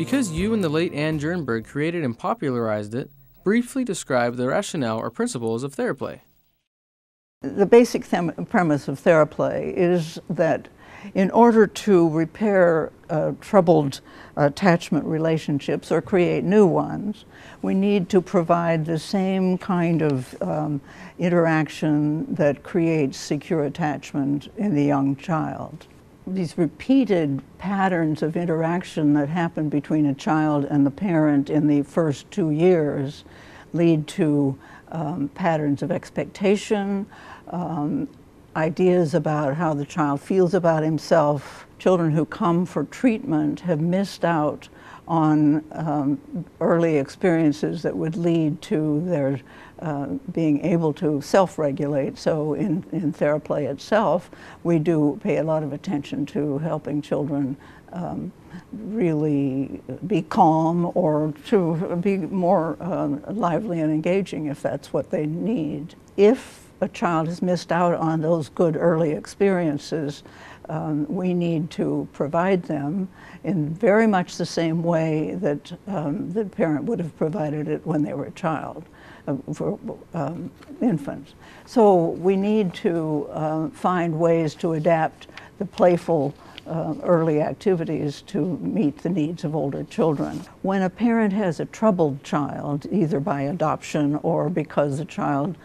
Because you and the late Ann Jernberg created and popularized it, briefly describe the rationale or principles of Theraplay. The basic premise of Theraplay is that in order to repair uh, troubled attachment relationships or create new ones, we need to provide the same kind of um, interaction that creates secure attachment in the young child. These repeated patterns of interaction that happen between a child and the parent in the first two years lead to um, patterns of expectation, um, ideas about how the child feels about himself. Children who come for treatment have missed out on um, early experiences that would lead to their uh, being able to self-regulate. So in, in Theraplay itself, we do pay a lot of attention to helping children um, really be calm or to be more uh, lively and engaging if that's what they need. If a child has missed out on those good early experiences, um, we need to provide them in very much the same way that um, the parent would have provided it when they were a child, uh, for um, infants. So we need to uh, find ways to adapt the playful uh, early activities to meet the needs of older children. When a parent has a troubled child, either by adoption or because the child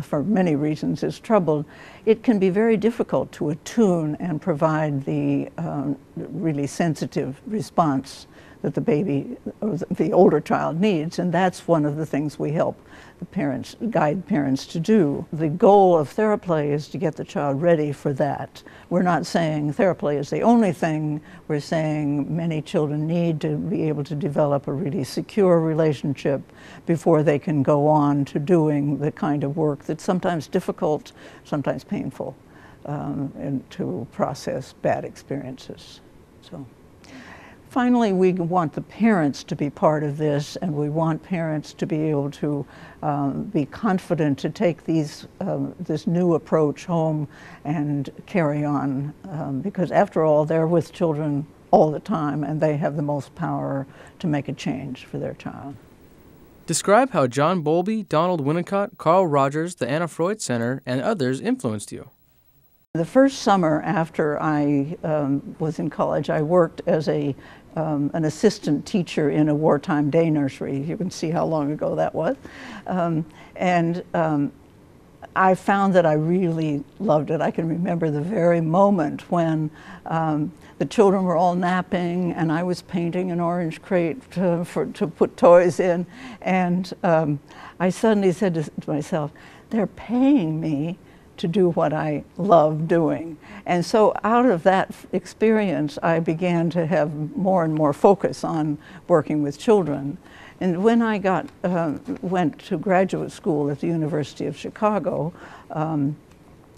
for many reasons is troubled, it can be very difficult to attune and provide the um, really sensitive response that the baby or the older child needs, and that's one of the things we help the parents, guide parents to do. The goal of Theraplay is to get the child ready for that. We're not saying Theraplay is the only thing. We're saying many children need to be able to develop a really secure relationship before they can go on to doing the kind of work that's sometimes difficult, sometimes painful, um, and to process bad experiences. So. Finally, we want the parents to be part of this, and we want parents to be able to um, be confident to take these, um, this new approach home and carry on, um, because after all, they're with children all the time, and they have the most power to make a change for their child. Describe how John Bowlby, Donald Winnicott, Carl Rogers, the Anna Freud Center, and others influenced you. The first summer after I um, was in college, I worked as a, um, an assistant teacher in a wartime day nursery. You can see how long ago that was. Um, and um, I found that I really loved it. I can remember the very moment when um, the children were all napping and I was painting an orange crate to, for, to put toys in. And um, I suddenly said to, to myself, they're paying me to do what I love doing. And so out of that experience, I began to have more and more focus on working with children. And when I got, uh, went to graduate school at the University of Chicago, um,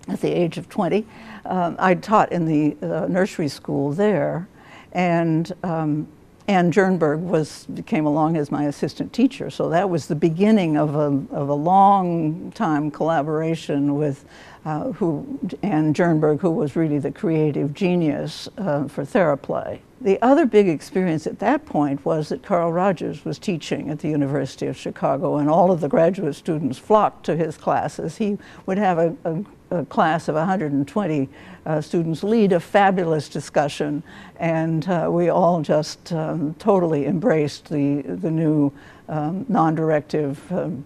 at the age of 20, um, I taught in the uh, nursery school there. And um, Ann Jernberg was, came along as my assistant teacher. So that was the beginning of a, of a long time collaboration with uh, who, Ann Jernberg, who was really the creative genius uh, for Theraplay. The other big experience at that point was that Carl Rogers was teaching at the University of Chicago and all of the graduate students flocked to his classes. He would have a, a a class of 120 uh, students lead a fabulous discussion, and uh, we all just um, totally embraced the, the new um, non-directive um,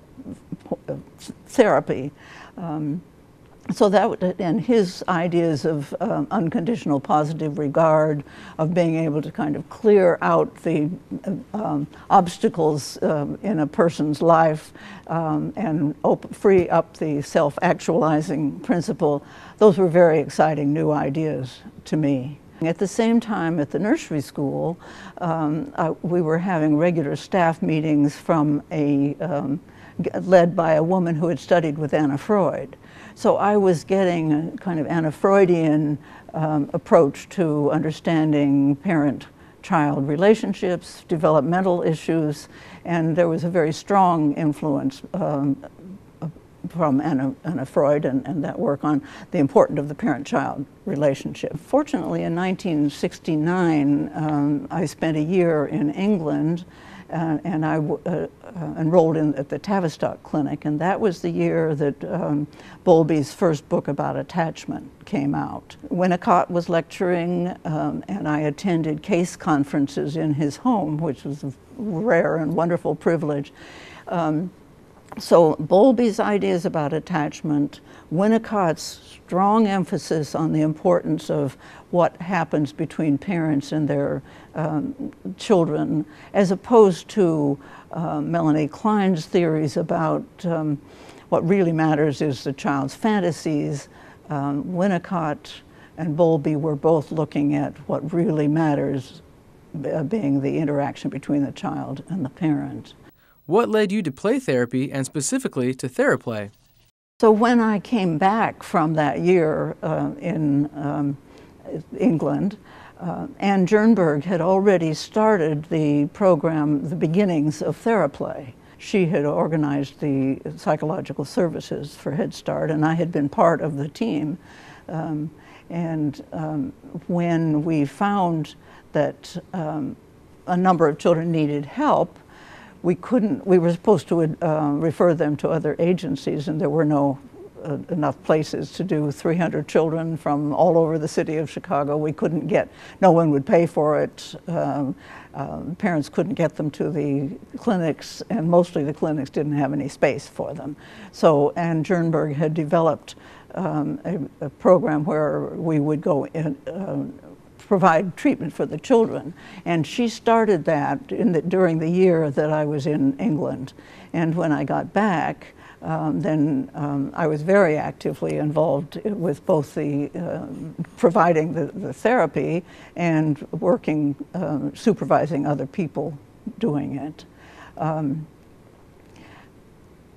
therapy. So that and his ideas of um, unconditional positive regard, of being able to kind of clear out the um, obstacles um, in a person's life um, and free up the self-actualizing principle, those were very exciting new ideas to me. At the same time, at the nursery school, um, uh, we were having regular staff meetings from a um, led by a woman who had studied with Anna Freud. So I was getting a kind of Anna Freudian um, approach to understanding parent-child relationships, developmental issues, and there was a very strong influence um, from Anna, Anna Freud and, and, that work on the importance of the parent-child relationship. Fortunately, in 1969, um, I spent a year in England uh, and I uh, uh, enrolled in, at the Tavistock Clinic, and that was the year that um, Bowlby's first book about attachment came out. Winnicott was lecturing, um, and I attended case conferences in his home, which was a rare and wonderful privilege. Um, so Bowlby's ideas about attachment, Winnicott's strong emphasis on the importance of what happens between parents and their um, children, as opposed to uh, Melanie Klein's theories about um, what really matters is the child's fantasies. Um, Winnicott and Bowlby were both looking at what really matters, uh, being the interaction between the child and the parent. What led you to play therapy and specifically to Theraplay? So when I came back from that year uh, in um, England, uh, Ann Jernberg had already started the program, the beginnings of Theraplay. She had organized the psychological services for Head Start, and I had been part of the team. Um, and um, when we found that um, a number of children needed help, we couldn't, we were supposed to uh, refer them to other agencies and there were no uh, enough places to do 300 children from all over the city of Chicago. We couldn't get, no one would pay for it. Um, uh, parents couldn't get them to the clinics, and mostly the clinics didn't have any space for them. So Ann Jernberg had developed um, a, a, program where we would go in, uh, provide treatment for the children. And she started that the, during the year that I was in England. And when I got back, um, then um, I was very actively involved with both the uh, providing the, the, therapy and working, um, supervising other people doing it. Um,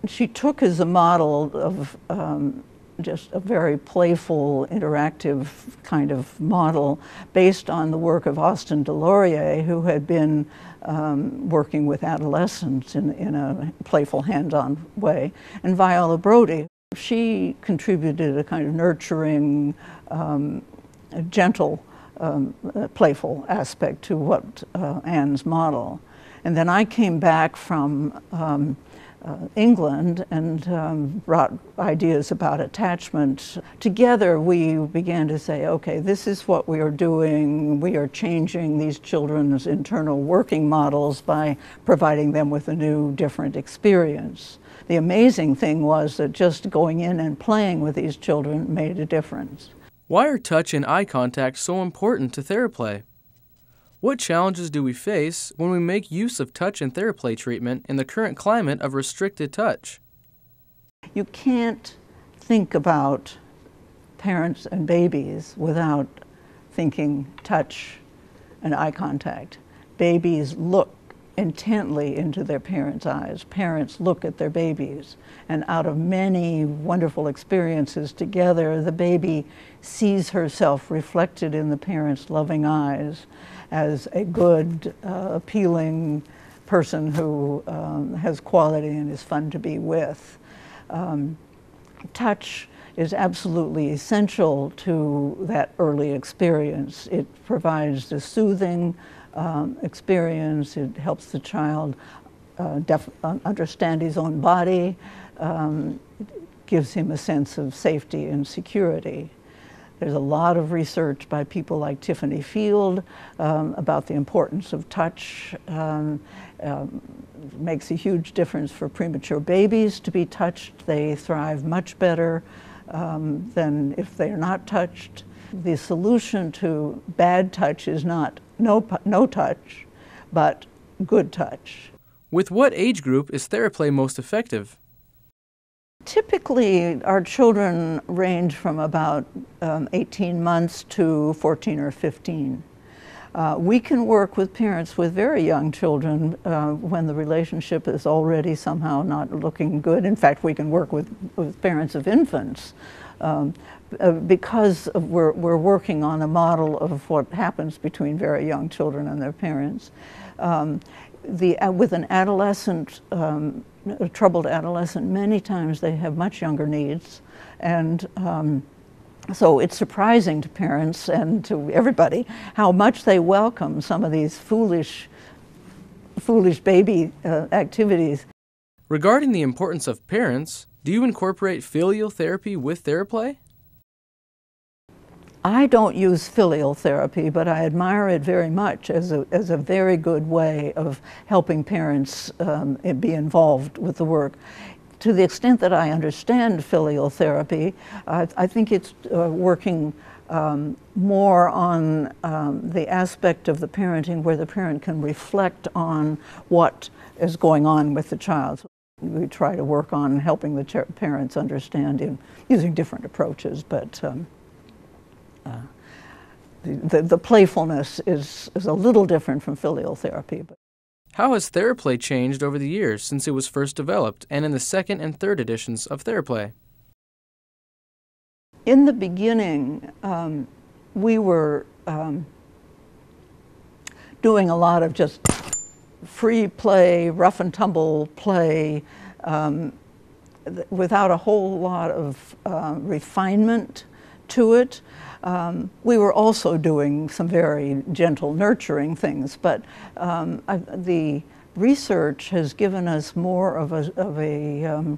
she took as a model of just a very playful, interactive kind of model based on the work of Austin DesLauriers, who had been um, working with adolescents in, in a playful, hands-on way, and Viola Brody. She contributed a kind of nurturing, um, gentle, um, playful aspect to what uh, Ann's model. And then I came back from um, uh, England and um, brought ideas about attachment. Together, we began to say, okay, this is what we are doing. We are changing these children's internal working models by providing them with a new, different experience. The amazing thing was that just going in and playing with these children made a difference. Why are touch and eye contact so important to Theraplay? What challenges do we face when we make use of touch and Theraplay treatment in the current climate of restricted touch? You can't think about parents and babies without thinking touch and eye contact. Babies look intently into their parents' eyes. Parents look at their babies. And out of many wonderful experiences together, the baby sees herself reflected in the parents' loving eyes as a good, uh, appealing person who um, has quality and is fun to be with. Um, touch is absolutely essential to that early experience. It provides the soothing, um, experience. It helps the child uh, understand his own body. Um, gives him a sense of safety and security. There's a lot of research by people like Tiffany Field um, about the importance of touch. Um, um, makes a huge difference for premature babies to be touched. They thrive much better um, than if they're not touched. The solution to bad touch is not no, no touch, but good touch. With what age group is Theraplay most effective? Typically, our children range from about um, 18 months to 14 or 15. Uh, we can work with parents with very young children uh, when the relationship is already somehow not looking good. In fact, we can work with, with parents of infants um, uh, because we're, we're working on a model of what happens between very young children and their parents. Um, the, uh, with an adolescent um, a troubled adolescent, many times they have much younger needs. And um, so it's surprising to parents and to everybody how much they welcome some of these foolish, foolish baby uh, activities. Regarding the importance of parents, do you incorporate filial therapy with Theraplay? I don't use filial therapy, but I admire it very much as a, as a very good way of helping parents um, be involved with the work. To the extent that I understand filial therapy, I, I think it's uh, working um, more on um, the aspect of the parenting where the parent can reflect on what is going on with the child. We try to work on helping the parents understand in using different approaches, but um, uh, the, the, playfulness is, is a little different from filial therapy. But. How has Theraplay changed over the years since it was first developed and in the second and third editions of Theraplay? In the beginning, um, we were um, doing a lot of just free play, rough and tumble play, um, without a whole lot of uh, refinement to it. Um, we were also doing some very gentle, nurturing things, but um, I, the research has given us more of a, of a um,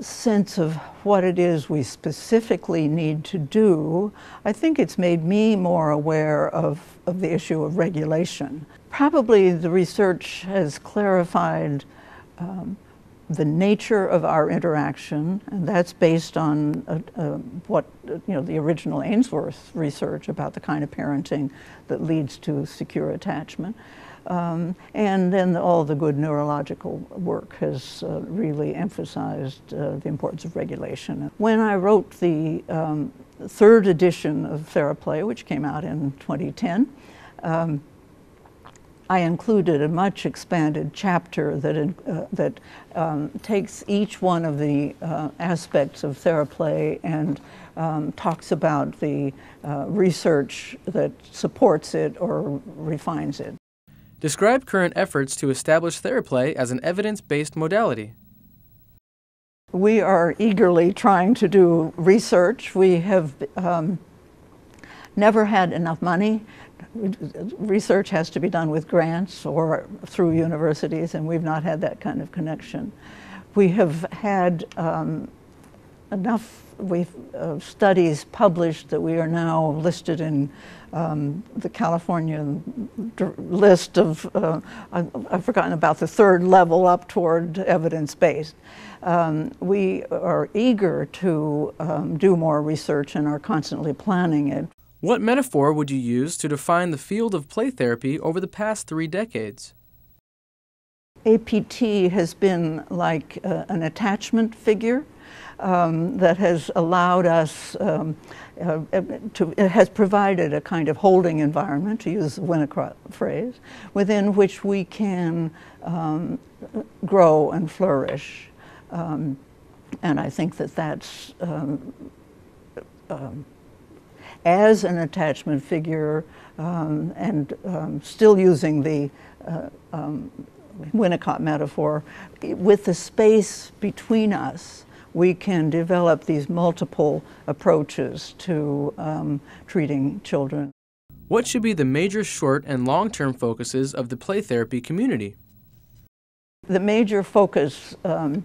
sense of what it is we specifically need to do. I think it's made me more aware of, of the issue of regulation. Probably the research has clarified um, the nature of our interaction, and that's based on uh, uh, what, you know, the original Ainsworth research about the kind of parenting that leads to secure attachment. Um, and then all the good neurological work has uh, really emphasized uh, the importance of regulation. When I wrote the um, third edition of Theraplay, which came out in 2010, um, I included a much expanded chapter that, uh, that um, takes each one of the uh, aspects of Theraplay and um, talks about the uh, research that supports it or refines it. Describe current efforts to establish Theraplay as an evidence-based modality. We are eagerly trying to do research. We have um, never had enough money research has to be done with grants or through universities, and we've not had that kind of connection. We have had um, enough we've, uh, studies published that we are now listed in um, the California list of, uh, I've forgotten about the third level up toward evidence-based. Um, we are eager to um, do more research and are constantly planning it. What metaphor would you use to define the field of play therapy over the past three decades? APT has been like uh, an attachment figure um, that has allowed us um, uh, to, it has provided a kind of holding environment, to use the Winnicott phrase, within which we can um, grow and flourish. Um, and I think that that's um, um, as an attachment figure um, and um, still using the uh, um, Winnicott metaphor, with the space between us, we can develop these multiple approaches to um, treating children. What should be the major short and long-term focuses of the play therapy community? The major focus um,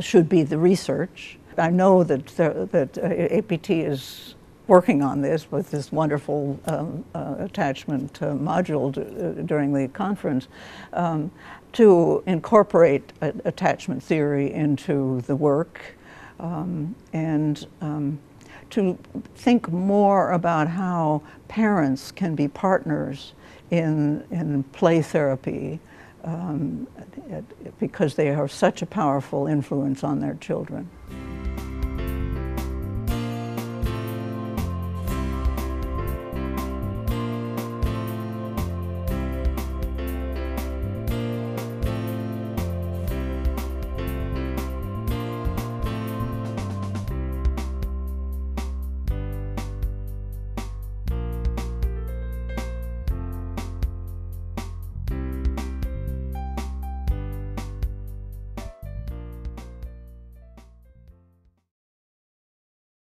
should be the research. I know that, that uh, APT is working on this with this wonderful um, uh, attachment uh, module during the conference um, to incorporate attachment theory into the work um, and um, to think more about how parents can be partners in, in play therapy um, because they have such a powerful influence on their children.